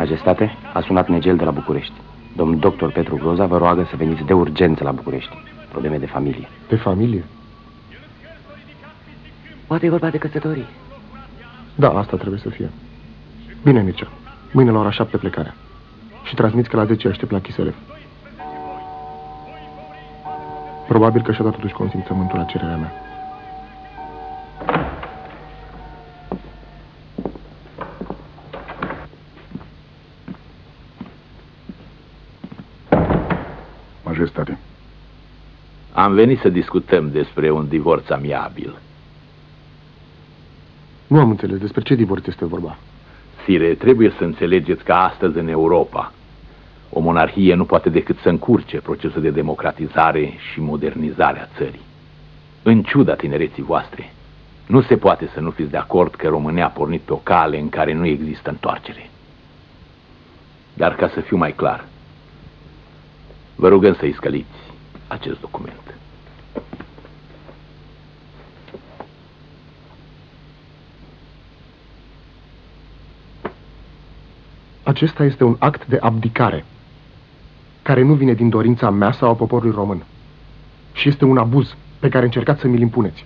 Majestate, a sunat Negel de la București. Domnul doctor Petru Groza vă roagă să veniți de urgență la București. Probleme de familie. De familie? Poate e vorba de căsătorii. Da, asta trebuie să fie. Bine, Mircea. Mâine la ora 7 plecarea. Și transmiți că la 10 aștept la Chiserev. Probabil că și-a dat totuși consimțământul la cererea mea. Majestate. Am venit să discutăm despre un divorț amiabil. Nu am înțeles despre ce divorț este vorba. Sire, trebuie să înțelegeți că astăzi în Europa o monarhie nu poate decât să încurce procesul de democratizare și modernizare a țării. În ciuda tinereții voastre, nu se poate să nu fiți de acord că România a pornit pe o cale în care nu există întoarcere. Dar ca să fiu mai clar, vă rugăm să-i scăliți acest document. Acesta este un act de abdicare, care nu vine din dorința mea sau a poporului român. Și este un abuz pe care încercați să mi-l impuneți.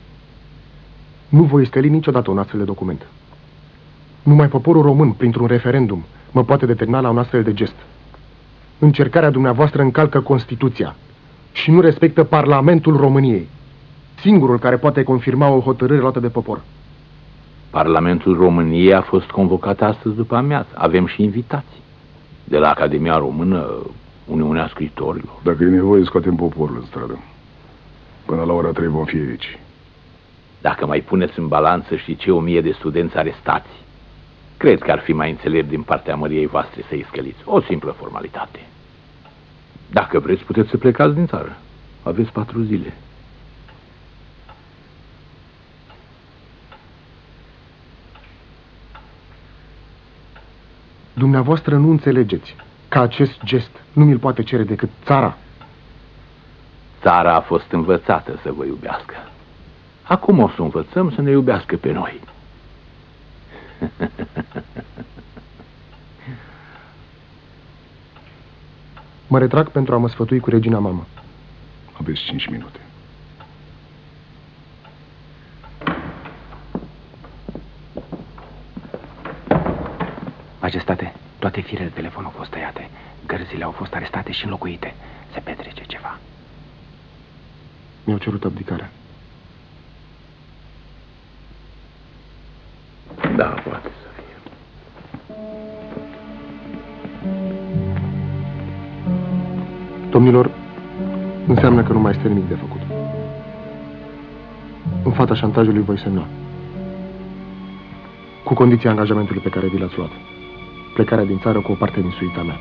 Nu voi stăli niciodată un astfel de document. Numai poporul român, printr-un referendum, mă poate determina la un astfel de gest. Încercarea dumneavoastră încalcă Constituția și nu respectă Parlamentul României, singurul care poate confirma o hotărâre luată de popor. Parlamentul României a fost convocat astăzi după amiază. Avem și invitații. De la Academia Română, Uniunea Scritorilor. Dacă e nevoie, scoatem poporul în stradă. Până la ora 3 vom fi aici. Dacă mai puneți în balanță și cei o mie de studenți arestați, cred că ar fi mai înțelept din partea măriei voastre să-i scăliți. O simplă formalitate. Dacă vreți, puteți să plecați din țară. Aveți patru zile. Dumneavoastră nu înțelegeți că acest gest nu mi-l poate cere decât țara. Țara a fost învățată să vă iubească. Acum o să învățăm să ne iubească pe noi. Mă retrag pentru a mă sfătui cu regina mamă. Aveți 5 minute. Majestate, toate firele de telefon au fost tăiate. Gărzile au fost arestate și înlocuite. Se petrece ceva. Mi-au cerut abdicarea. Da, poate să Domnilor, înseamnă că nu mai este nimic de făcut. În fața șantajului voi semna. Cu condiția angajamentului pe care vi l-ați luat. Plecarea din țară cu o parte din suita mea.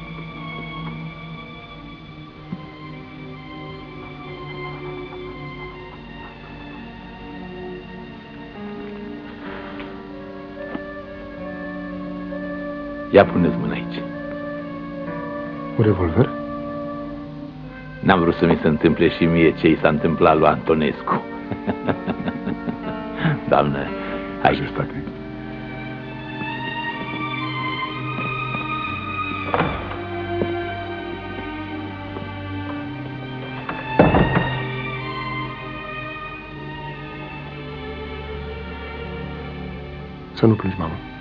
Ia puneți mâna aici. Un revolver? N-am vrut să mi se întâmple și mie ce i s-a întâmplat lui Antonescu. Doamnă, hai. Majestate. Să nu plângi, mamă.